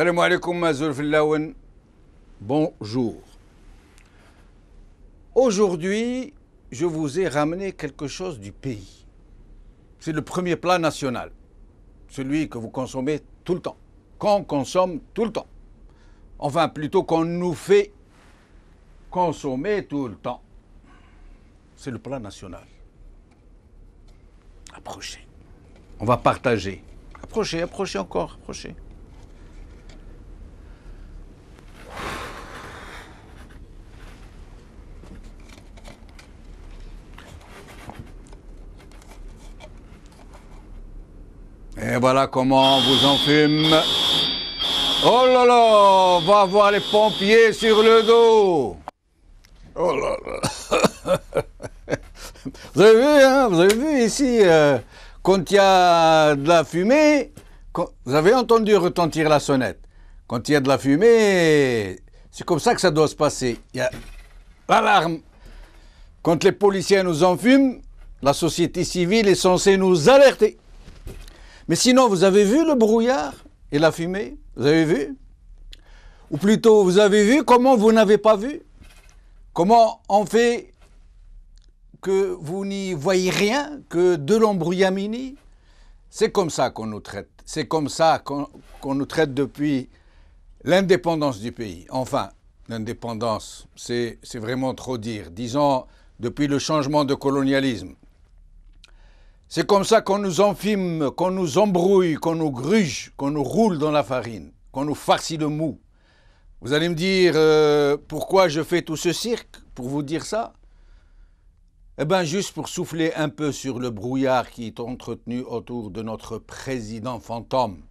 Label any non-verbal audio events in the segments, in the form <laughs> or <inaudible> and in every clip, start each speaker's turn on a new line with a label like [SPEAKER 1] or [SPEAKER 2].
[SPEAKER 1] Salam alaikum. Bonjour. Aujourd'hui, je vous ai ramené quelque chose du pays. C'est le premier plat national. Celui que vous consommez tout le temps. Qu'on consomme tout le temps. Enfin, plutôt qu'on nous fait consommer tout le temps. C'est le plat national. Approchez. On va partager. Approchez, approchez encore, approchez. Et voilà comment on vous enfume. Oh là là, on va voir les pompiers sur le dos. Oh là là. <laughs> Vous avez vu, hein, vous avez vu ici, euh, quand il y a de la fumée, vous avez entendu retentir la sonnette. Quand il y a de la fumée, c'est comme ça que ça doit se passer. Il y a l'alarme. Quand les policiers nous enfument, la société civile est censée nous alerter. Mais sinon, vous avez vu le brouillard et la fumée? Vous avez vu? Ou plutôt, vous avez vu comment vous n'avez pas vu? Comment on fait que vous n'y voyez rien que de l'embrouillamini? C'est comme ça qu'on nous traite. C'est comme ça qu'on nous traite depuis l'indépendance du pays. Enfin, l'indépendance, c'est vraiment trop dire. Disons, depuis le changement de colonialisme. C'est comme ça qu'on nous enfime, qu'on nous embrouille, qu'on nous gruge, qu'on nous roule dans la farine, qu'on nous farcit de mou. Vous allez me dire euh, pourquoi je fais tout ce cirque Pour vous dire ça? Eh bien, juste pour souffler un peu sur le brouillard qui est entretenu autour de notre président fantôme.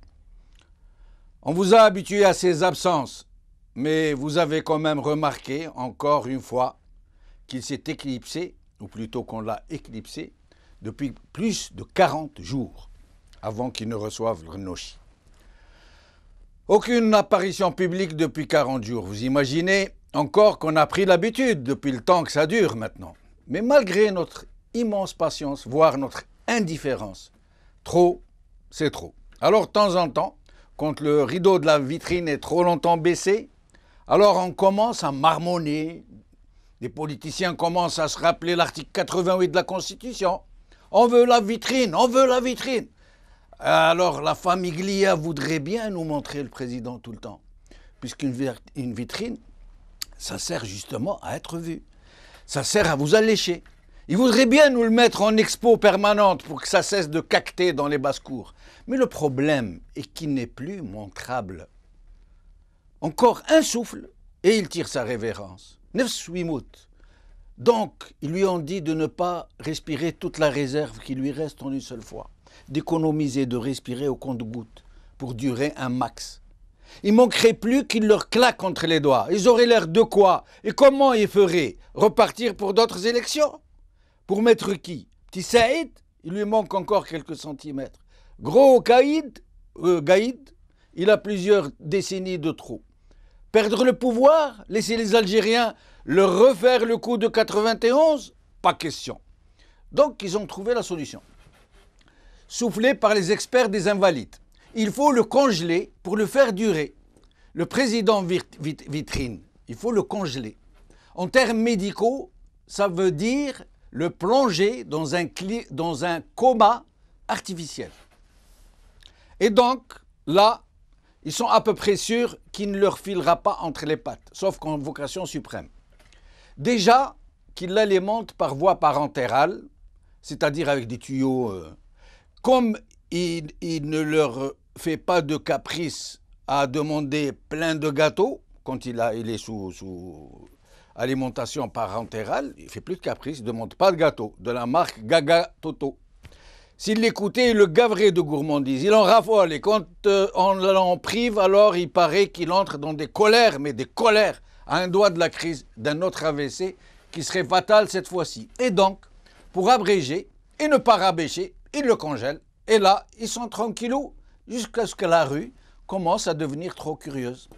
[SPEAKER 1] On vous a habitué à ses absences, mais vous avez quand même remarqué, encore une fois, qu'il s'est éclipsé, ou plutôt qu'on l'a éclipsé, depuis plus de 40 jours avant qu'il ne reçoive le Nochi. Aucune apparition publique depuis 40 jours. Vous imaginez encore qu'on a pris l'habitude depuis le temps que ça dure maintenant. Mais malgré notre immense patience, voire notre indifférence, trop, c'est trop. Alors, de temps en temps, quand le rideau de la vitrine est trop longtemps baissé, alors on commence à marmonner. Les politiciens commencent à se rappeler l'article 88 de la Constitution. On veut la vitrine, on veut la vitrine. Alors la famiglia voudrait bien nous montrer le président tout le temps, puisqu'une vi- une vitrine, ça sert justement à être vu. Ça sert à vous allécher. Il voudrait bien nous le mettre en expo permanente pour que ça cesse de cacter dans les basses-cours. Mais le problème est qu'il n'est plus montrable. Encore un souffle et il tire sa révérence. Nefswimut. Donc, ils lui ont dit de ne pas respirer toute la réserve qui lui reste en une seule fois, d'économiser, de respirer au compte-gouttes pour durer un max. Il manquerait plus qu'il leur claque entre les doigts. Ils auraient l'air de quoi? Et comment ils feraient? Repartir pour d'autres élections? Pour mettre qui? Petit Saïd? Il lui manque encore quelques centimètres. Gros Gaïd? Euh, Gaïd? Il a plusieurs décennies de trop. Perdre le pouvoir Laisser les Algériens leur refaire le coup de 91 Pas question. Donc ils ont trouvé la solution. Soufflé par les experts des invalides. Il faut le congeler pour le faire durer. Le président vit- vit- vitrine, il faut le congeler. En termes médicaux, ça veut dire le plonger dans un coma artificiel. Et donc, là, ils sont à peu près sûrs qu'il ne leur filera pas entre les pattes, sauf convocation suprême. Déjà qu'il l'alimente par voie parentérale, c'est-à-dire avec des tuyaux. euh, comme il, ne leur fait pas de caprice à demander plein de gâteaux, quand il, a, il est sous, sous alimentation parentérale, il fait plus de caprice, il ne demande pas de gâteau, de la marque Gaga Toto. S'il l'écoutait, il le gaverait de gourmandise. Il en raffole. Et quand euh, on l'en prive, alors il paraît qu'il entre dans des colères, mais des colères, à un doigt de la crise d'un autre AVC qui serait fatal cette fois-ci. Et donc, pour abréger et ne pas rabêcher, il le congèle. Et là, ils sont tranquillous jusqu'à ce que la rue commence à devenir trop curieuse.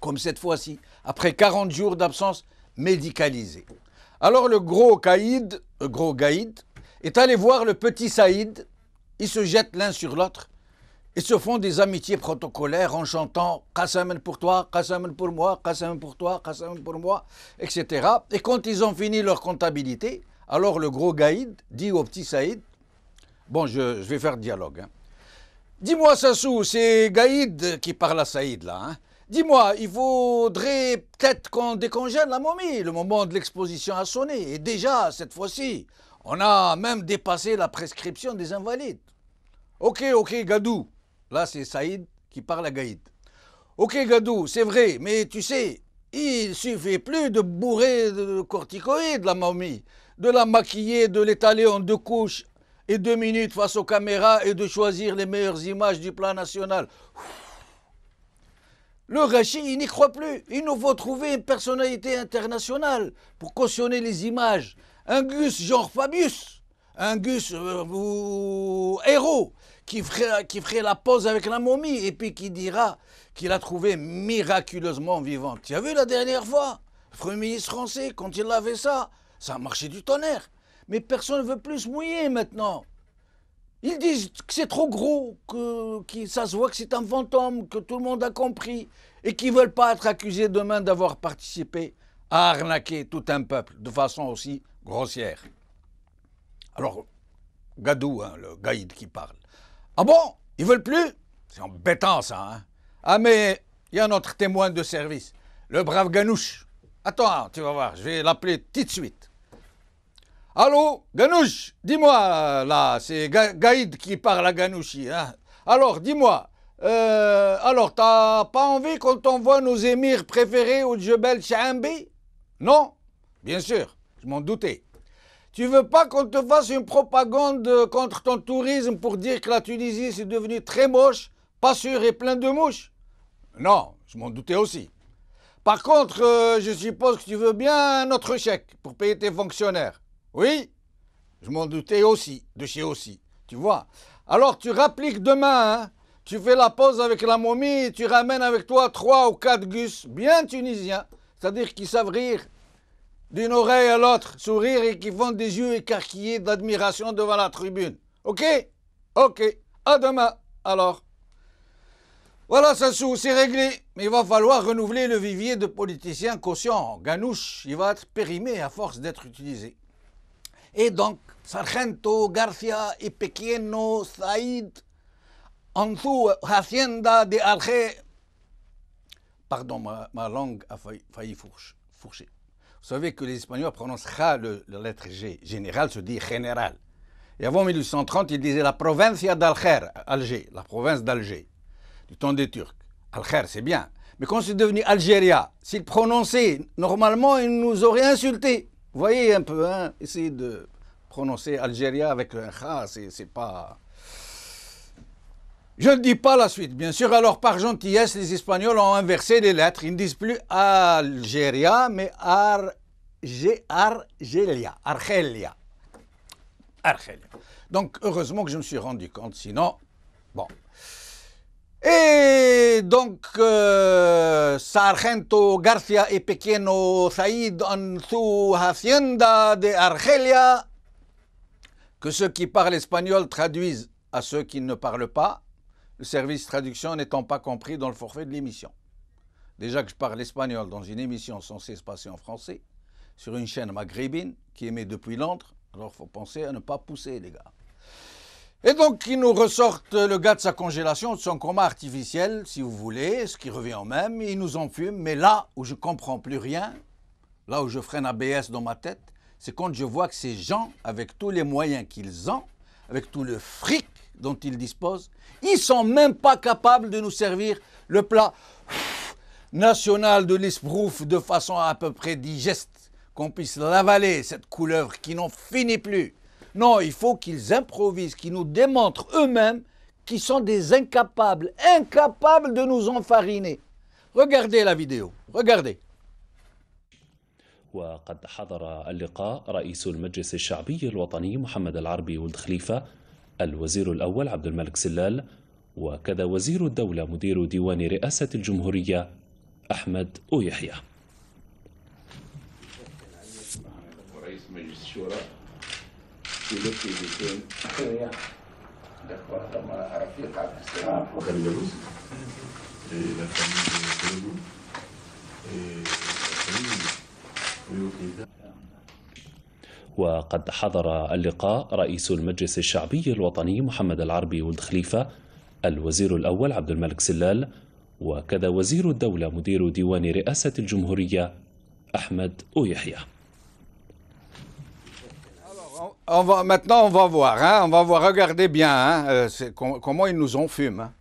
[SPEAKER 1] Comme cette fois-ci, après 40 jours d'absence médicalisée. Alors le gros caïd, le gros gaïd, est allé voir le petit Saïd. Ils se jettent l'un sur l'autre. et se font des amitiés protocolaires en chantant Qassaman pour toi, Qassaman pour moi, Qassaman pour toi, Qassaman pour moi, etc. Et quand ils ont fini leur comptabilité, alors le gros Gaïd dit au petit Saïd Bon, je, vais faire dialogue. Hein. Dis-moi, Sassou, c'est Gaïd qui parle à Saïd là. Hein. Dis-moi, il faudrait peut-être qu'on décongèle la momie. Le moment de l'exposition a sonné. Et déjà, cette fois-ci, on a même dépassé la prescription des invalides. Ok, ok, Gadou. Là, c'est Saïd qui parle à Gaïd. Ok, Gadou, c'est vrai, mais tu sais, il suffit plus de bourrer de corticoïdes la momie, de la maquiller, de l'étaler en deux couches et deux minutes face aux caméras et de choisir les meilleures images du plan national. Le Rachid, il n'y croit plus. Il nous faut trouver une personnalité internationale pour cautionner les images. Un Gus genre Fabius, un Gus euh, héros, qui ferait, la pause avec la momie et puis qui dira qu'il a trouvé miraculeusement vivante. Tu as vu la dernière fois? Le Premier ministre français, quand il a fait ça, ça a marché du tonnerre. Mais personne ne veut plus se mouiller maintenant. Ils disent que c'est trop gros, que, ça se voit que c'est un fantôme, que tout le monde a compris, et qu'ils ne veulent pas être accusés demain d'avoir participé à arnaquer tout un peuple de façon aussi grossière. Alors, Gadou, hein, le gaïd qui parle, ah bon? Ils veulent plus? C'est embêtant ça, hein. Ah mais il y a notre témoin de service, le brave Ganouche. Attends, tu vas voir, je vais l'appeler tout de suite. Allô, Ganouche, dis-moi, là, c'est Gaïd qui parle à Ganouchi. Hein. Alors, dis-moi, euh, alors, t'as pas envie qu'on t'envoie nos émirs préférés au Djebel Chaambi Non? Bien sûr, je m'en doutais. Tu veux pas qu'on te fasse une propagande contre ton tourisme pour dire que la Tunisie c'est devenu très moche, pas sûr et plein de mouches? Non, je m'en doutais aussi. Par contre, euh, je suppose que tu veux bien notre chèque pour payer tes fonctionnaires. Oui Je m'en doutais aussi, de chez aussi. Tu vois Alors tu rappliques demain, hein tu fais la pause avec la momie et tu ramènes avec toi trois ou quatre gus bien tunisiens, c'est-à-dire qui savent rire d'une oreille à l'autre, sourire et qui font des yeux écarquillés d'admiration devant la tribune. Ok? Ok. À demain, alors. Voilà, Sassou, c'est réglé. Mais il va falloir renouveler le vivier de politiciens conscients. Ganouche, il va être périmé à force d'être utilisé. Et donc, Sargento, Garcia et Pequeno, Saïd, su hacienda de Alger. Pardon, ma, langue a failli, fourcher. Vous savez que les Espagnols prononcent Kha, la lettre G. Général se dit général. Et avant 1830, ils disaient la provincia d'Alger, Alger, la province d'Alger, du temps des Turcs. Alger, c'est bien. Mais quand c'est devenu Algéria, s'ils prononçaient normalement, ils nous auraient insultés. Vous voyez un peu, hein, essayer de prononcer Algéria avec un Kha, c'est pas. Je ne dis pas la suite, bien sûr. Alors, par gentillesse, les Espagnols ont inversé les lettres. Ils ne disent plus Algéria, mais Argelia. Argelia. Argelia. Donc, heureusement que je me suis rendu compte, sinon, bon. Et donc, euh, Sargento Garcia et Pequeno Saïd en su hacienda de Argelia, que ceux qui parlent espagnol traduisent à ceux qui ne parlent pas le service traduction n'étant pas compris dans le forfait de l'émission. Déjà que je parle espagnol dans une émission censée se passer en français, sur une chaîne maghrébine qui émet depuis Londres, alors faut penser à ne pas pousser, les gars. Et donc, ils nous ressortent le gars de sa congélation, de son coma artificiel, si vous voulez, ce qui revient au même, ils nous en fument, mais là où je comprends plus rien, là où je freine ABS dans ma tête, c'est quand je vois que ces gens, avec tous les moyens qu'ils ont, avec tout le fric dont ils disposent, ils sont même pas capables de nous servir le plat national de l'esbrouf de façon à peu près digeste, qu'on puisse l'avaler, cette couleuvre qui n'en finit plus. Non, il faut qu'ils improvisent, qu'ils nous démontrent eux-mêmes qu'ils sont des incapables, incapables de nous enfariner. Regardez la vidéo, regardez.
[SPEAKER 2] وقد حضر اللقاء رئيس المجلس الشعبي الوطني محمد العربي ولد خليفه الوزير الأول عبد الملك سلال وكذا وزير الدولة مدير ديوان رئاسة الجمهورية أحمد أويحيى رئيس مجلس الشورى وقد حضر اللقاء رئيس المجلس الشعبي الوطني محمد العربي ولد خليفة الوزير الأول عبد الملك سلال وكذا وزير الدولة مدير ديوان رئاسة الجمهورية أحمد أويحيى
[SPEAKER 1] On va, maintenant, on va voir. Hein, on va voir. Regardez bien hein, euh, com comment ils nous fumé. Hein.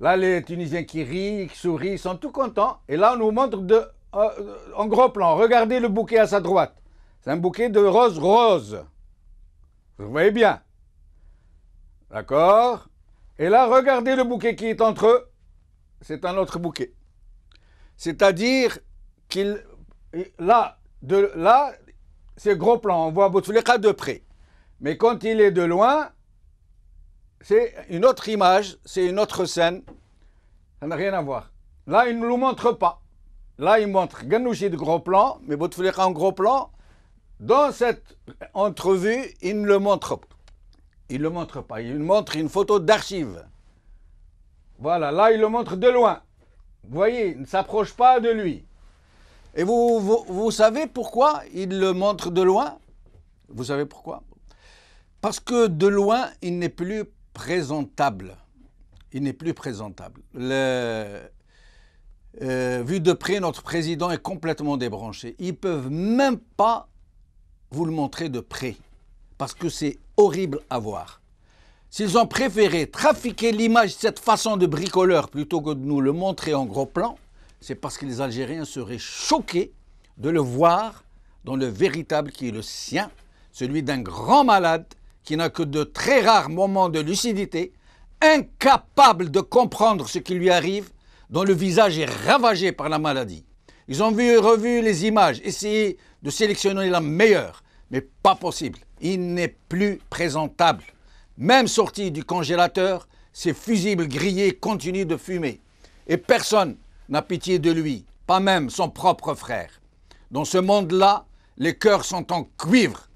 [SPEAKER 1] Là, les Tunisiens qui rient, qui sourient, ils sont tout contents. Et là, on nous montre de, euh, en gros plan. Regardez le bouquet à sa droite. C'est un bouquet de roses roses. Vous voyez bien. D'accord Et là, regardez le bouquet qui est entre eux. C'est un autre bouquet. C'est-à-dire qu'il. Là, de, là c'est gros plan. On voit Bouteflika de près. Mais quand il est de loin, c'est une autre image, c'est une autre scène. Ça n'a rien à voir. Là, il ne nous montre pas. Là, il montre Ganouchi de gros plan, mais Bouteflika en gros plan. Dans cette entrevue, il ne le montre pas. Il ne le montre pas. Il montre une photo d'archive. Voilà, là, il le montre de loin. Vous voyez, il ne s'approche pas de lui. Et vous, vous, savez pourquoi il le montre de loin? Vous savez pourquoi? Parce que de loin, il n'est plus présentable. Il n'est plus présentable. Le, euh, vu de près, notre président est complètement débranché. Ils ne peuvent même pas vous le montrer de près, parce que c'est horrible à voir. S'ils ont préféré trafiquer l'image de cette façon de bricoleur plutôt que de nous le montrer en gros plan, c'est parce que les Algériens seraient choqués de le voir dans le véritable qui est le sien, celui d'un grand malade qui n'a que de très rares moments de lucidité, incapable de comprendre ce qui lui arrive, dont le visage est ravagé par la maladie. Ils ont vu revu les images, essayé de sélectionner la meilleure, mais pas possible. Il n'est plus présentable. Même sorti du congélateur, ses fusibles grillés continuent de fumer. Et personne n'a pitié de lui, pas même son propre frère. Dans ce monde-là, les cœurs sont en cuivre,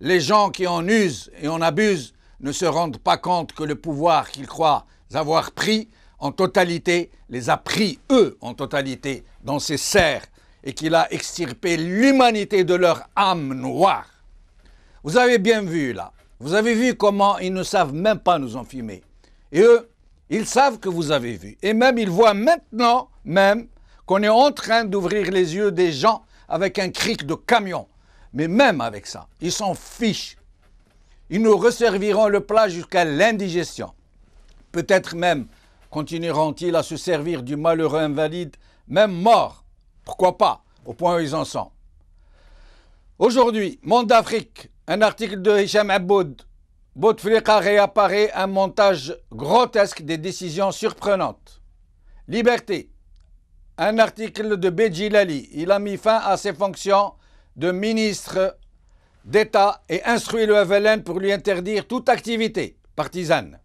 [SPEAKER 1] les gens qui en usent et en abusent ne se rendent pas compte que le pouvoir qu'ils croient avoir pris en totalité les a pris eux en totalité dans ses serres et qu'il a extirpé l'humanité de leur âme noire. Vous avez bien vu là, vous avez vu comment ils ne savent même pas nous enfumer. Et eux, ils savent que vous avez vu. Et même ils voient maintenant même qu'on est en train d'ouvrir les yeux des gens avec un cric de camion mais même avec ça, ils s'en fichent. Ils nous resserviront le plat jusqu'à l'indigestion. Peut-être même continueront-ils à se servir du malheureux invalide, même mort? Pourquoi pas, au point où ils en sont. Aujourd'hui, Monde d'Afrique, un article de Hicham Aboud. Bouteflika réapparaît un montage grotesque des décisions surprenantes. Liberté, un article de Béjilali. Il a mis fin à ses fonctions de ministre d'État et instruit le FLN pour lui interdire toute activité partisane.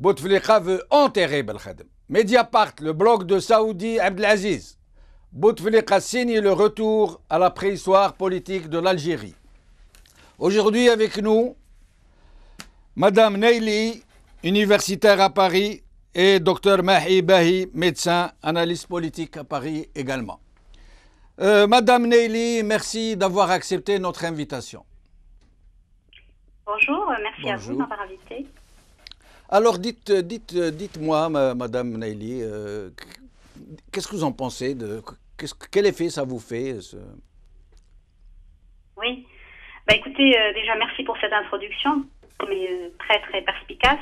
[SPEAKER 1] Bouteflika veut enterrer Belkhadem. Mediapart, le blog de Saoudi Abdelaziz. Bouteflika signe le retour à la préhistoire politique de l'Algérie. Aujourd'hui avec nous, Madame Neili, universitaire à Paris, et Dr Mahi Bahi, médecin, analyste politique à Paris également. Euh, Madame Neili, merci d'avoir accepté notre invitation.
[SPEAKER 3] Bonjour, merci à vous de m'avoir invité.
[SPEAKER 1] Alors dites, dites, dites-moi, Madame Neili, euh, qu'est-ce que vous en pensez de, Quel effet ça vous fait
[SPEAKER 3] Oui, bah, écoutez, euh, déjà merci pour cette introduction, mais très très perspicace.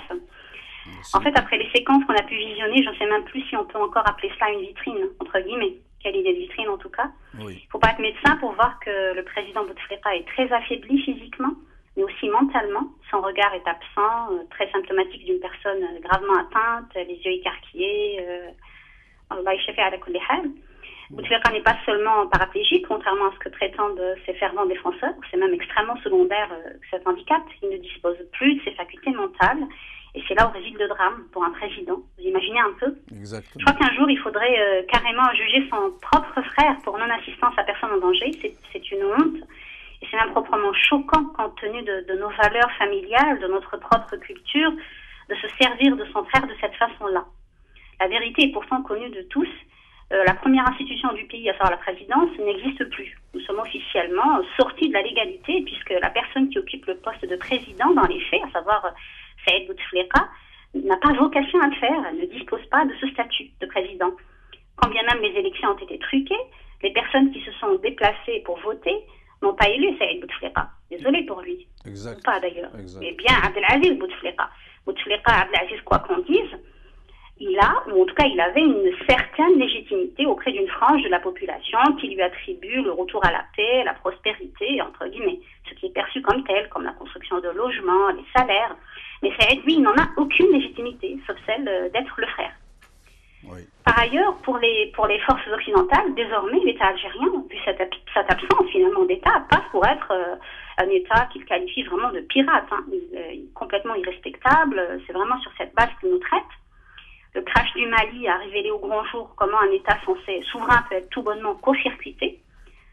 [SPEAKER 3] En fait, après les séquences qu'on a pu visionner, je ne sais même plus si on peut encore appeler cela une vitrine, entre guillemets quelle idée de vitrine en tout cas. Il ne faut pas être médecin pour voir que le président Bouteflika est très affaibli physiquement, mais aussi mentalement. Son regard est absent, euh, très symptomatique d'une personne euh, gravement atteinte, les yeux écarquillés. Euh, Bouteflika n'est pas seulement paraplégique, contrairement à ce que prétendent ses fervents défenseurs, c'est même extrêmement secondaire cet handicap. Il ne dispose plus de ses facultés mentales et c'est là où réside le drame pour un président. Vous imaginez un peu?
[SPEAKER 1] Exactement.
[SPEAKER 3] Je crois qu'un jour, il faudrait euh, carrément juger son propre frère pour non-assistance à personne en danger. C'est une honte. C'est même proprement choquant compte tenu de, de, nos valeurs familiales, de notre propre culture, de se servir de son frère de cette façon-là. La vérité est pourtant connue de tous. Euh, la première institution du pays, à savoir la présidence, n'existe plus. Nous sommes officiellement sortis de la légalité puisque la personne qui occupe le poste de président dans les faits, à savoir euh, Saïd Bouteflika, n'a pas vocation à le faire, elle ne dispose pas de ce statut de président. Quand bien même les élections ont été truquées, les personnes qui se sont déplacées pour voter n'ont pas élu Saïd Bouteflika. Désolé pour lui.
[SPEAKER 1] Exact.
[SPEAKER 3] Pas d'ailleurs. Mais bien Abdelaziz Bouteflika. Bouteflika, Abdelaziz, quoi qu'on dise, il a, ou en tout cas il avait une certaine légitimité auprès d'une frange de la population qui lui attribue le retour à la paix, la prospérité, entre guillemets, ce qui est perçu comme tel, comme la construction de logements, les salaires. Mais Saïd, lui, il n'en a aucune légitimité, sauf celle euh, d'être le frère. Par ailleurs, pour les, forces occidentales, désormais, l'État algérien, vu cette, cette absence finalement d'État, passe pour être euh, un État qu'il qualifie vraiment de pirate, hein, euh, complètement irrespectable. C'est vraiment sur cette base qu'il nous traite. Le crash du Mali a révélé au grand jour comment un État censé souverain peut être tout bonnement court-circuité.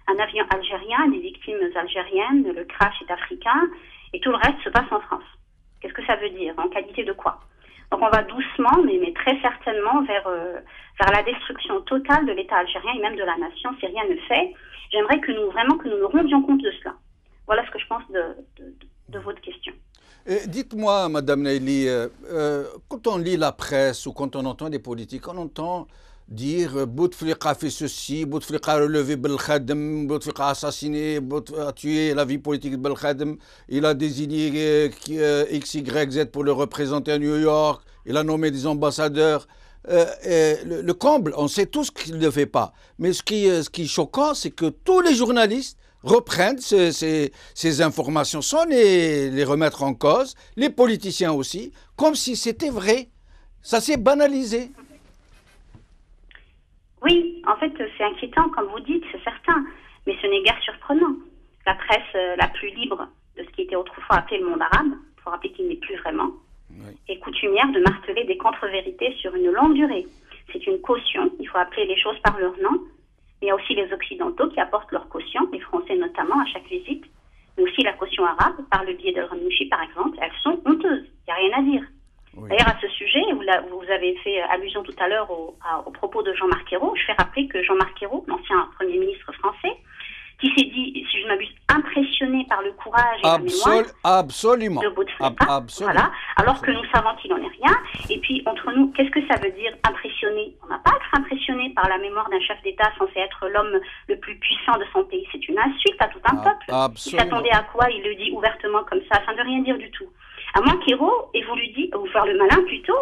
[SPEAKER 3] Un avion algérien, des victimes algériennes, le crash est africain, et tout le reste se passe en France. Qu'est-ce que ça veut dire? En qualité de quoi? Donc on va doucement, mais, très certainement, vers, euh, vers la destruction totale de l'État algérien et même de la nation si rien ne fait. J'aimerais que nous vraiment que nous nous rendions compte de cela. Voilà ce que je pense de, de, votre question.
[SPEAKER 1] Dites-moi, Madame Neili, euh, euh, quand on lit la presse ou quand on entend des politiques, on entend dire Bouteflika fait ceci, Bouteflika a relevé Belkhadem, Bouteflika a assassiné, a tué la vie politique de Belkhadem, il a désigné euh, X, Y, Z pour le représenter à New York, il a nommé des ambassadeurs. Euh, le, le, comble, on sait tous qu'il ne fait pas. Mais ce qui, ce qui est choquant, c'est que tous les journalistes reprennent ces, informations sans les remettre en cause, les politiciens aussi, comme si c'était vrai. Ça s'est banalisé.
[SPEAKER 3] Oui, en fait, c'est inquiétant, comme vous dites, c'est certain, mais ce n'est guère surprenant. La presse euh, la plus libre de ce qui était autrefois appelé le monde arabe, il faut rappeler qu'il n'est plus vraiment, oui. est coutumière de marteler des contre-vérités sur une longue durée. C'est une caution, il faut appeler les choses par leur nom. Il y a aussi les Occidentaux qui apportent leur caution, les Français notamment, à chaque visite, mais aussi la caution arabe, par le biais de Ramouchi par exemple, elles sont honteuses, il n'y a rien à dire. Oui. D'ailleurs, à ce sujet, vous, vous, avez fait allusion tout à l'heure au, au, propos de Jean-Marc Ayrault. Je fais rappeler que Jean-Marc Ayrault, l'ancien Premier ministre français, qui s'est dit, si je ne m'abuse, impressionné par le courage et
[SPEAKER 1] Absol
[SPEAKER 3] la mémoire
[SPEAKER 1] absolument.
[SPEAKER 3] de Bouteflika,
[SPEAKER 1] Ab
[SPEAKER 3] voilà, alors que nous savons qu'il n'en est rien. Et puis, entre nous, qu'est-ce que ça veut dire impressionné? On n'a pas à être impressionné par la mémoire d'un chef d'État censé être l'homme le plus puissant de son pays. C'est une insulte à tout un
[SPEAKER 1] Ab
[SPEAKER 3] peuple.
[SPEAKER 1] absolument.
[SPEAKER 3] Il s'attendait à quoi? Il le dit ouvertement comme ça, ça ne veut rien dire du tout. À moins qu'Hérault ait voulu dire, ou faire le malin plutôt,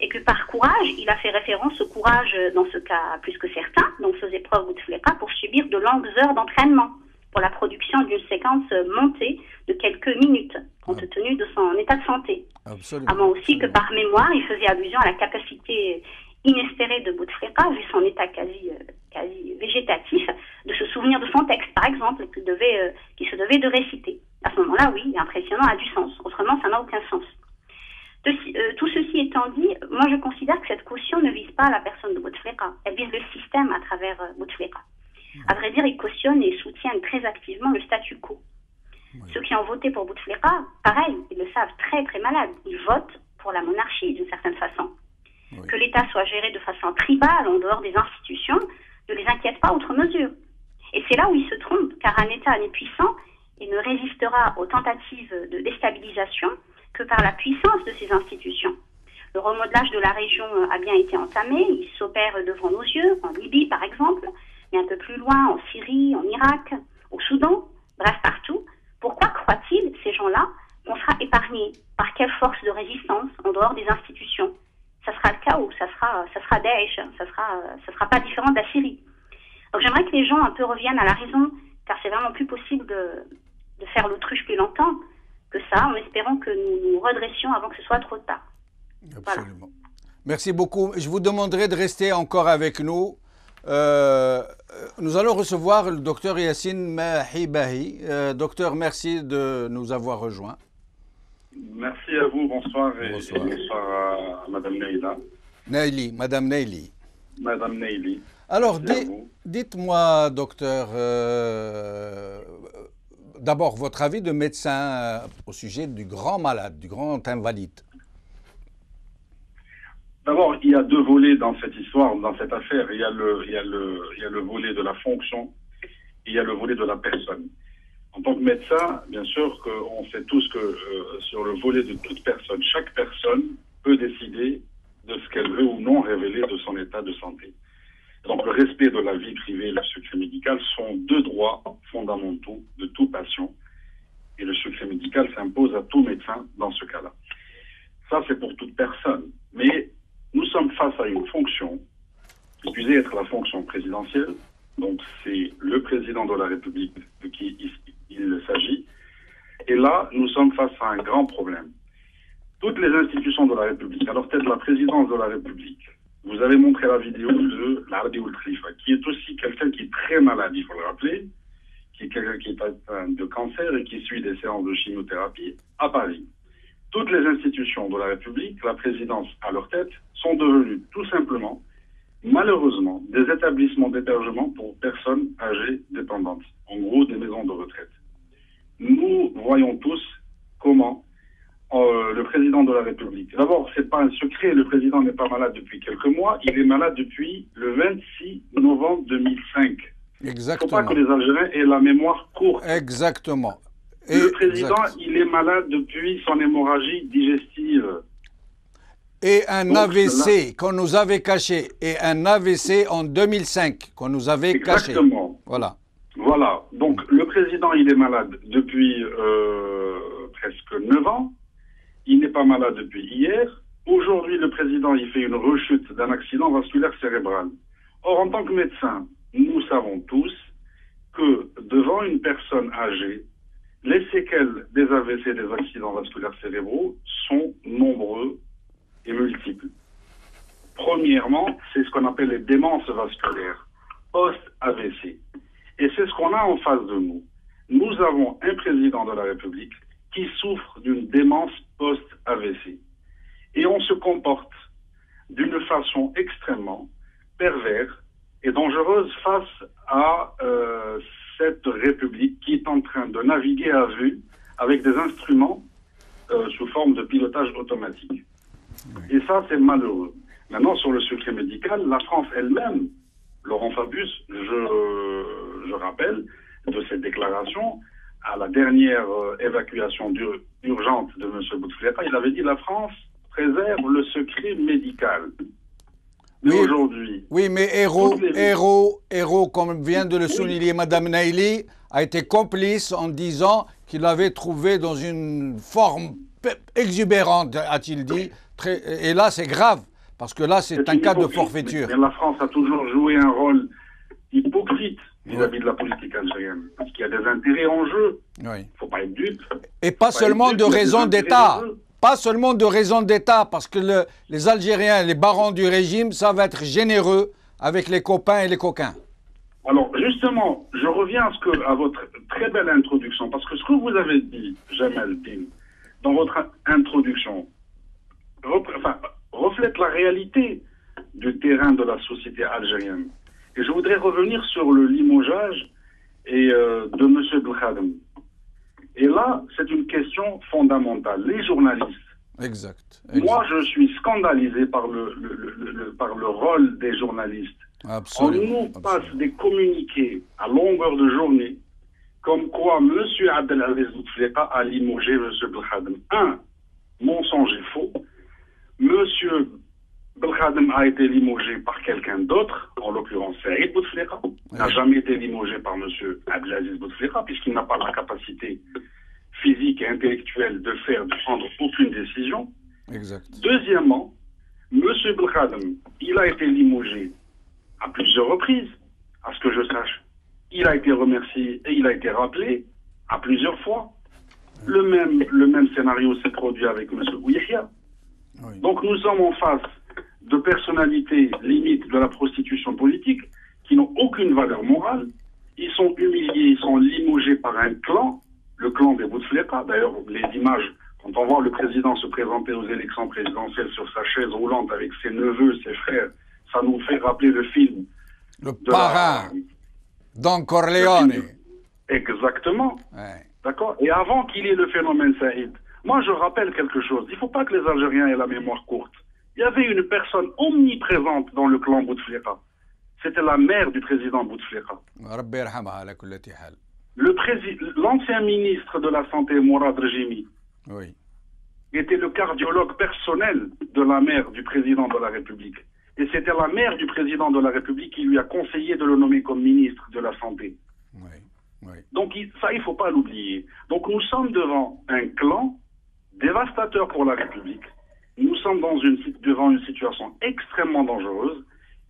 [SPEAKER 3] et que par courage, il a fait référence au courage, dans ce cas plus que certain, donc faisait preuve Bouteflika, pour subir de longues heures d'entraînement pour la production d'une séquence montée de quelques minutes, compte
[SPEAKER 1] Ah.
[SPEAKER 3] tenu de son état de santé.
[SPEAKER 1] Absolument.
[SPEAKER 3] À moins aussi que par mémoire, il faisait allusion à la capacité inespérée de Bouteflika, vu son état quasi, euh, quasi végétatif, de se souvenir de son texte, par exemple, qu'il devait, euh, qu'il se devait de réciter. Ce moment-là, oui, impressionnant a du sens. Autrement, ça n'a aucun sens. De- euh, tout ceci étant dit, moi je considère que cette caution ne vise pas la personne de Bouteflika, elle vise le système à travers euh, Bouteflika. À vrai dire, ils cautionnent et soutiennent très activement le statu quo. Ceux qui ont voté pour Bouteflika, pareil, ils le savent très très malade. Ils votent pour la monarchie d'une certaine façon. Que l'État soit géré de façon tribale en dehors des institutions ne les inquiète pas outre mesure. Et c'est là où ils se trompent, car un État n'est puissant et ne résistera aux tentatives de déstabilisation que par la puissance de ses institutions. Le remodelage de la région a bien été entamé, il s'opère devant nos yeux, en Libye par exemple, mais un peu plus loin, en Syrie, en Irak, au Soudan, bref partout. Pourquoi croient-ils, ces gens-là, qu'on sera épargné? Par quelle force de résistance en dehors des institutions? Ça sera le chaos, ça sera, ça sera Daesh, ça sera, ça sera pas différent de la Syrie. Donc j'aimerais que les gens un peu reviennent à la raison, car c'est vraiment plus possible de, de faire l'autruche plus longtemps que ça, en espérant que nous nous redressions avant que ce soit trop tard.
[SPEAKER 1] Absolument. Merci beaucoup. Je vous demanderai de rester encore avec nous. Euh, nous allons recevoir le docteur Yassine Mahibahi. Euh, docteur, merci de nous avoir rejoints.
[SPEAKER 4] Merci à vous, bonsoir et
[SPEAKER 1] Bonsoir.
[SPEAKER 4] et bonsoir à Madame Neila,
[SPEAKER 1] Neili, Madame Neili.
[SPEAKER 4] Madame Neili.
[SPEAKER 1] Alors, dites-moi, docteur, euh, d'abord votre avis de médecin euh, au sujet du grand malade, du grand invalide.
[SPEAKER 4] D'abord, il y a deux volets dans cette histoire, dans cette affaire. Il y a le, il y a le, il y a le volet de la fonction et il y a le volet de la personne. En tant que médecin, bien sûr qu'on sait tous que euh, sur le volet de toute personne, chaque personne peut décider de ce qu'elle veut ou non révéler de son état de santé. Donc le respect de la vie privée et le secret médical sont deux droits fondamentaux de tout patient. Et le secret médical s'impose à tout médecin dans ce cas-là. Ça, c'est pour toute personne. Mais nous sommes face à une fonction qui puisse être la fonction présidentielle. Donc c'est le président de la République de qui il s'agit. Et là, nous sommes face à un grand problème. Toutes les institutions de la République, alors peut-être la présidence de la République, vous avez montré la vidéo de l'Ardi Khalifa, qui est aussi quelqu'un qui est très malade, il faut le rappeler, qui est quelqu'un qui est atteint de cancer et qui suit des séances de chimiothérapie à Paris. Toutes les institutions de la République, la présidence à leur tête, sont devenues tout simplement, malheureusement, des établissements d'hébergement pour personnes âgées dépendantes, en gros des maisons de retraite. Nous voyons tous comment euh, le président de la République. D'abord, c'est pas un secret, le président n'est pas malade depuis quelques mois, il est malade depuis le 26 novembre 2005.
[SPEAKER 1] Exactement.
[SPEAKER 4] Il ne faut pas que les Algériens aient la mémoire courte.
[SPEAKER 1] Exactement.
[SPEAKER 4] le président, il est malade depuis son hémorragie digestive.
[SPEAKER 1] Et un AVC qu'on nous avait caché, et un AVC en 2005 qu'on nous avait caché.
[SPEAKER 4] Exactement.
[SPEAKER 1] Voilà.
[SPEAKER 4] Voilà. Donc, le président, il est malade depuis euh, presque 9 ans. Il n'est pas malade depuis hier. Aujourd'hui, le président, il fait une rechute d'un accident vasculaire cérébral. Or, en tant que médecin, nous savons tous que devant une personne âgée, les séquelles des AVC, des accidents vasculaires cérébraux, sont nombreux et multiples. Premièrement, c'est ce qu'on appelle les démences vasculaires, post-AVC. Et c'est ce qu'on a en face de nous. Nous avons un président de la République qui souffre d'une démence post-AVC. Et on se comporte d'une façon extrêmement pervers et dangereuse face à euh, cette République qui est en train de naviguer à vue avec des instruments euh, sous forme de pilotage automatique. Et ça, c'est malheureux. Maintenant, sur le secret médical, la France elle-même, Laurent Fabius, je, je rappelle, de cette déclaration, à la dernière euh, évacuation urgente de M. Bouteflika, il avait dit la France préserve le secret médical. Mais
[SPEAKER 1] Oui.
[SPEAKER 4] aujourd'hui,
[SPEAKER 1] Oui, mais Héros,
[SPEAKER 4] les-
[SPEAKER 1] Héros, Héros, comme vient de le souligner Madame Naili, a été complice en disant qu'il avait trouvé dans une forme exubérante, a-t-il dit. Très- et là, c'est grave, parce que là, c'est un cas de forfaiture.
[SPEAKER 4] Mais la France a toujours joué un rôle hypocrite vis-à-vis de la politique algérienne. Parce qu'il y a des intérêts en jeu.
[SPEAKER 1] Oui.
[SPEAKER 4] Il ne faut pas être dupe.
[SPEAKER 1] Et pas
[SPEAKER 4] Pas
[SPEAKER 1] seulement de
[SPEAKER 4] dupe, mais
[SPEAKER 1] raison
[SPEAKER 4] des
[SPEAKER 1] d'État. Pas seulement de raison d'État, parce que le- les Algériens, les barons du régime, savent être généreux avec les copains et les coquins.
[SPEAKER 4] Alors, justement, je reviens à, ce que, à votre très belle introduction, parce que ce que vous avez dit, Jamel Din, dans votre introduction, reflète la réalité du terrain de la société algérienne. Et je voudrais revenir sur le limogeage et, euh, de M. Belkhadem. Et là, c'est une question fondamentale. Les journalistes,
[SPEAKER 1] Exact.
[SPEAKER 4] moi, je suis scandalisé par le, le- le- le- par le rôle des journalistes. On
[SPEAKER 1] Absolument.
[SPEAKER 4] nous passe des communiqués à longueur de journée, comme quoi M. Abdelaziz Bouteflika a limogé M. Belkhadem. Un, mensonge et faux. M. Belkhadem a été limogé par quelqu'un d'autre, en l'occurrence Saïd Bouteflika, n'a jamais été limogé par M. Abdelaziz Bouteflika, puisqu'il n'a pas la capacité physique et intellectuelle de faire, de prendre aucune décision.
[SPEAKER 1] Exact.
[SPEAKER 4] Deuxièmement, M. Belkhadem, il a été limogé à plusieurs reprises, à ce que je sache. Il a été remercié et il a été rappelé à plusieurs fois. Le même, le même scénario s'est produit avec M. Bouyahia.
[SPEAKER 1] Oui.
[SPEAKER 4] Donc nous sommes en face de personnalités limites de la prostitution politique qui n'ont aucune valeur morale. Ils sont humiliés, ils sont limogés par un clan, le clan des Bouteflika. D'ailleurs, les images, quand on voit le président se présenter aux élections présidentielles sur sa chaise roulante avec ses neveux, ses frères, ça nous fait rappeler le film
[SPEAKER 1] Le
[SPEAKER 4] de la-
[SPEAKER 1] parrain, Don Corleone.
[SPEAKER 4] Exactement.
[SPEAKER 1] Ouais.
[SPEAKER 4] D'accord Et avant qu'il y ait le phénomène Saïd, moi je rappelle quelque chose. Il ne faut pas que les Algériens aient la mémoire courte. Il y avait une personne omniprésente dans le clan Bouteflika. C'était la mère du président Bouteflika. L'ancien ministre de la Santé, Mourad Rejimi, oui. était le cardiologue personnel de la mère du président de la République. Et c'était la mère du président de la République qui lui a conseillé de le nommer comme ministre de la Santé. Donc ça, il ne faut pas l'oublier. Donc nous sommes devant un clan dévastateur pour la République. Sommes dans une, devant une situation extrêmement dangereuse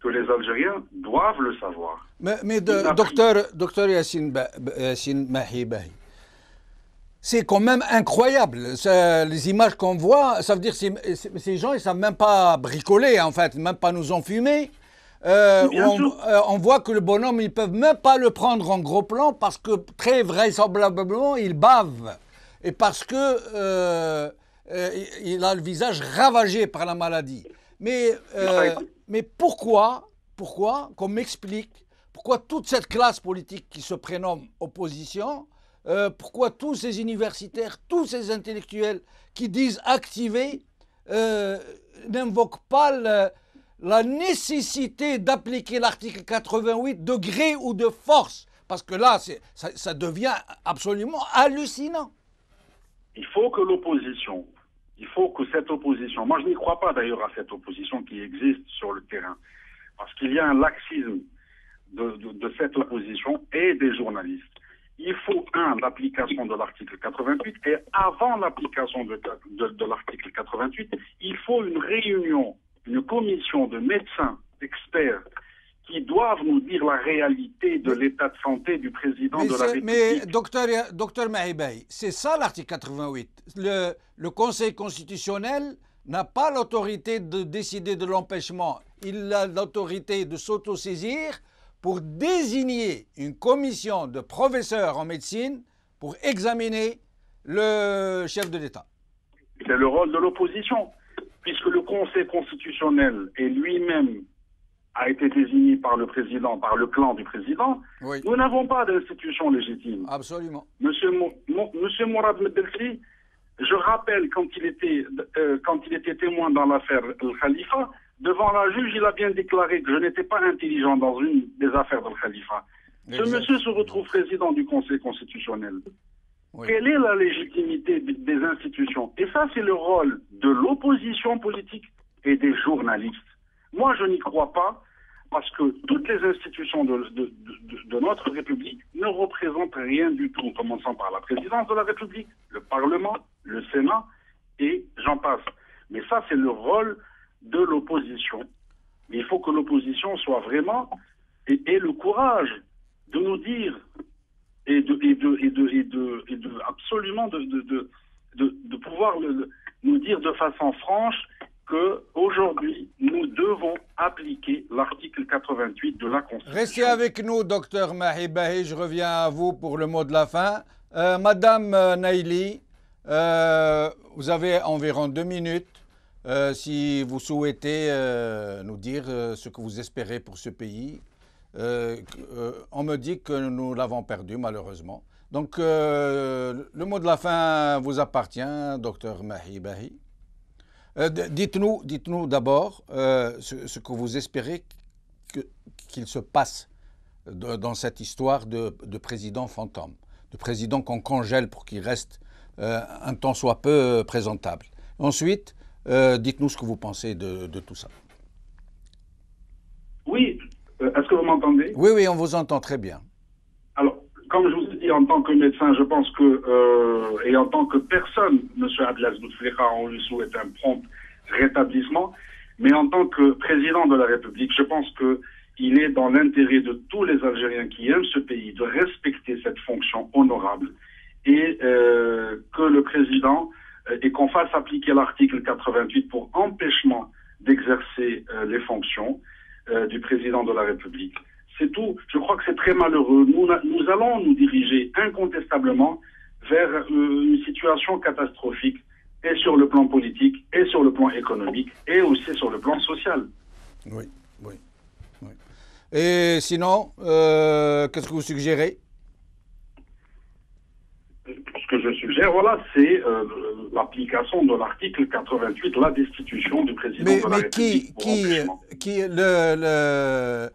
[SPEAKER 4] que les Algériens doivent le savoir.
[SPEAKER 1] Mais, docteur, docteur Yassine, Mahibahi, c'est quand même incroyable. Les images qu'on voit, ça veut dire que ces gens, ils ne savent même pas bricoler, en fait, même pas nous enfumer. Euh, euh, on, voit que le bonhomme, ils peuvent même pas le prendre en gros plan parce que très vraisemblablement, il bave. Et parce que euh, il a le visage ravagé par la maladie. Mais, mais pourquoi, pourquoi, qu'on m'explique, pourquoi toute cette classe politique qui se prénomme opposition, pourquoi tous ces universitaires, tous ces intellectuels qui disent activer, n'invoquent pas le, la nécessité d'appliquer l'article 88 de gré ou de force? Parce que là, ça, ça devient absolument hallucinant.
[SPEAKER 4] Il faut que l'opposition, il faut que cette opposition, moi je n'y crois pas d'ailleurs à cette opposition qui existe sur le terrain, parce qu'il y a un laxisme de, cette opposition et des journalistes. Il faut, un, l'application de l'article 88, et avant l'application de, de l'article 88, il faut une réunion une commission de médecins experts qui doivent nous dire la réalité de l'état de santé du président de la République.
[SPEAKER 1] Mais docteur, docteur c'est ça l'article 88. Le, le Conseil constitutionnel n'a pas l'autorité de décider de l'empêchement. Il a l'autorité de s'autosaisir pour désigner une commission de professeurs en médecine pour examiner le chef de l'État.
[SPEAKER 4] C'est le rôle de l'opposition puisque le Conseil constitutionnel est lui-même a été désigné par le président, par le clan du président, nous n'avons pas d'institution légitime.
[SPEAKER 1] Absolument.
[SPEAKER 4] Monsieur, Monsieur Mourad Medelsi, je rappelle quand il était, euh, quand il était témoin dans l'affaire Al-Khalifa, devant la juge, il a bien déclaré que je n'étais pas intelligent dans une des affaires d'Al-Khalifa. Ce monsieur se retrouve président du Conseil constitutionnel. Quelle est la légitimité des institutions? Et ça, c'est le rôle de l'opposition politique et des journalistes. Moi, je n'y crois pas parce que toutes les institutions de, notre République ne représentent rien du tout, en commençant par la présidence de la République, le Parlement, le Sénat, et j'en passe. Mais ça, c'est le rôle de l'opposition. Mais il faut que l'opposition soit vraiment et ait le courage de nous dire et de, absolument de, pouvoir nous dire de façon franche que aujourd'hui nous devons appliquer l'article 88 de la Constitution.
[SPEAKER 1] Restez avec nous, docteur Mahibahi. Je reviens à vous pour le mot de la fin. Euh, Madame euh, Naili, euh, vous avez environ deux minutes. si vous souhaitez nous dire ce que vous espérez pour ce pays, on me dit que nous l'avons perdu malheureusement. Donc le mot de la fin vous appartient, docteur Mahi Bahi. dites-nous, dites-nous d'abord ce, que vous espérez qu'il se passe dans cette histoire de, président fantôme, de président qu'on congèle pour qu'il reste un temps soit peu présentable. Ensuite, dites-nous ce que vous pensez de, de tout ça.
[SPEAKER 4] Oui, euh, est-ce que vous m'entendez?
[SPEAKER 1] Oui, oui, on vous entend très bien.
[SPEAKER 4] Alors, comme je vous en tant que médecin, je pense que, euh, et en tant que personne, M. Abdelaziz Bouteflika, on lui souhaite un prompt rétablissement, mais en tant que président de la République, je pense que il est dans l'intérêt de tous les Algériens qui aiment ce pays de respecter cette fonction honorable et euh, que le président et qu'on fasse appliquer l'article 88 pour empêchement d'exercer les fonctions euh, du président de la République. C'est tout. Je crois que c'est très malheureux. Nous, nous allons nous diriger incontestablement vers euh, une situation catastrophique, et sur le plan politique, et sur le plan économique, et aussi sur le plan social.
[SPEAKER 1] Oui, oui. oui. Et sinon, euh, qu'est-ce que vous suggérez?
[SPEAKER 4] Suggère, voilà, c'est euh, l'application de l'article 88, la destitution du président
[SPEAKER 1] Mais,
[SPEAKER 4] de la
[SPEAKER 1] mais
[SPEAKER 4] République.
[SPEAKER 1] qui,
[SPEAKER 4] pour
[SPEAKER 1] qui,
[SPEAKER 4] empêchement.
[SPEAKER 1] qui le, le-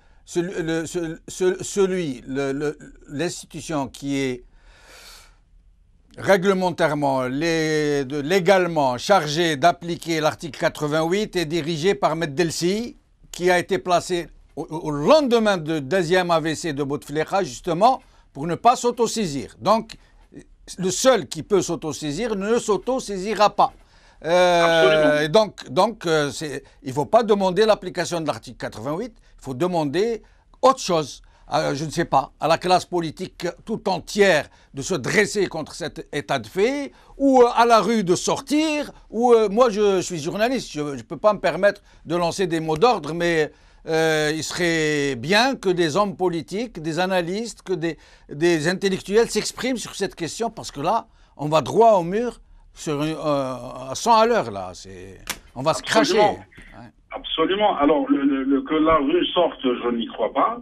[SPEAKER 1] celui, l'institution qui est réglementairement, légalement chargée d'appliquer l'article 88 est dirigée par Meddelsi, qui a été placé au, au lendemain du deuxième AVC de Bouteflika, justement, pour ne pas s'autosaisir. Donc, le seul qui peut s'autosaisir ne s'autosaisira pas. Euh, donc, donc euh, il ne faut pas demander l'application de l'article 88, il faut demander autre chose. à, je ne sais pas, à la classe politique tout entière de se dresser contre cet état de fait, ou euh, à la rue de sortir, ou euh, moi je, suis journaliste, je ne peux pas me permettre de lancer des mots d'ordre, mais euh, il serait bien que des hommes politiques, des analystes, que des intellectuels s'expriment sur cette question, parce que là, on va droit au mur sur, une- euh, à 100 à l'heure, là. C'est, on va se cracher.
[SPEAKER 4] Absolument.
[SPEAKER 1] Ouais.
[SPEAKER 4] Absolument. Alors, le- le- le- que la rue sorte, je n'y crois pas.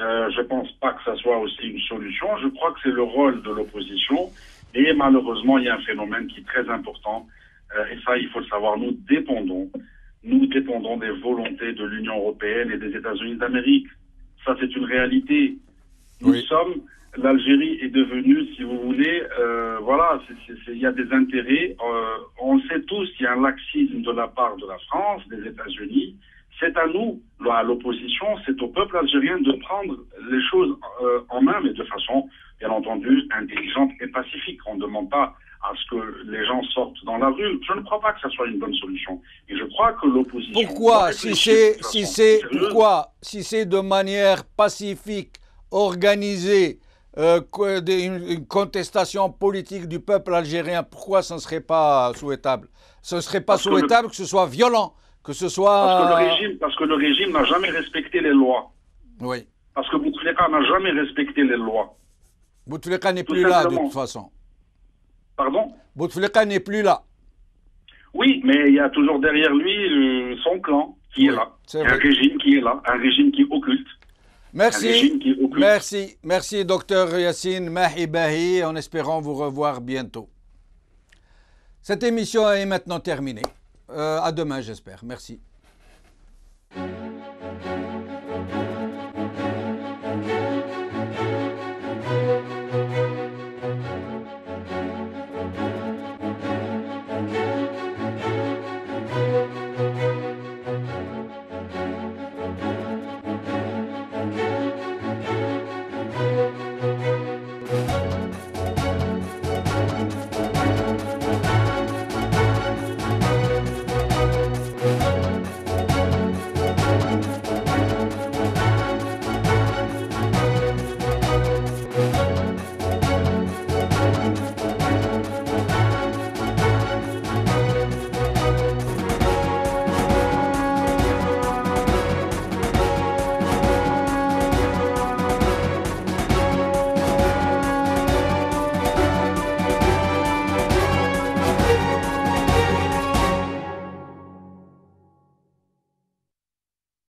[SPEAKER 4] Euh, je pense pas que ça soit aussi une solution. Je crois que c'est le rôle de l'opposition. Et malheureusement, il y a un phénomène qui est très important. Euh, et ça, il faut le savoir. Nous dépendons, nous dépendons des volontés de l'Union européenne et des États-Unis d'Amérique. Ça, c'est une réalité. Nous
[SPEAKER 1] Oui.
[SPEAKER 4] sommes, l'Algérie est devenue, si vous voulez, euh, voilà, il y a des intérêts. Euh, on sait tous, il y a un laxisme de la part de la France, des États-Unis. C'est à nous, à l'opposition, c'est au peuple algérien de prendre les choses euh, en main, mais de façon, bien entendu, intelligente et pacifique. On ne demande pas à ce que les gens sortent dans la rue. Je ne crois pas que ça soit une bonne solution. Et je crois que l'opposition.
[SPEAKER 1] Pourquoi, si c'est, si c'est, pourquoi, si c'est de manière pacifique, organisée, euh, une, contestation politique du peuple algérien, pourquoi ce ne serait pas souhaitable? Ce ne serait pas
[SPEAKER 4] Parce que le-
[SPEAKER 1] souhaitable que ce soit violent, que ce soit.
[SPEAKER 4] Parce que le régime, parce que le régime n'a jamais respecté les lois.
[SPEAKER 1] Oui.
[SPEAKER 4] Parce que Bouteflika n'a jamais respecté les lois.
[SPEAKER 1] Bouteflika n'est plus là de toute façon.
[SPEAKER 4] Pardon?
[SPEAKER 1] Bouteflika n'est plus là.
[SPEAKER 4] Oui, mais il y a toujours derrière lui euh, son clan qui
[SPEAKER 1] Oui,
[SPEAKER 4] est là. un
[SPEAKER 1] vrai.
[SPEAKER 4] régime qui est là, un régime qui occulte.
[SPEAKER 1] Merci. Merci, merci docteur Yassine Mahibahi, en espérant vous revoir bientôt. Cette émission est maintenant terminée. Euh, à demain, j'espère. Merci.